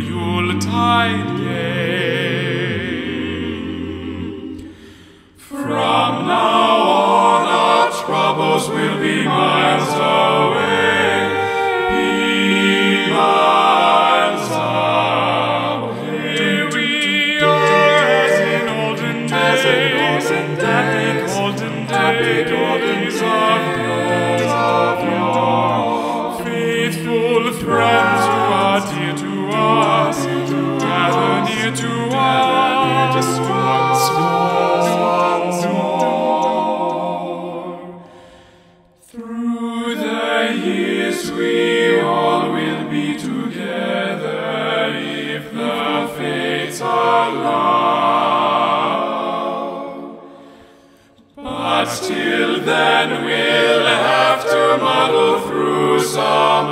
Yuletide gay. From now on, our troubles will be miles away. Be miles away. We are as in olden days, happy golden days you to once more, once more. Through the years we all will be together if the fates allow. But till then we'll have to muddle through some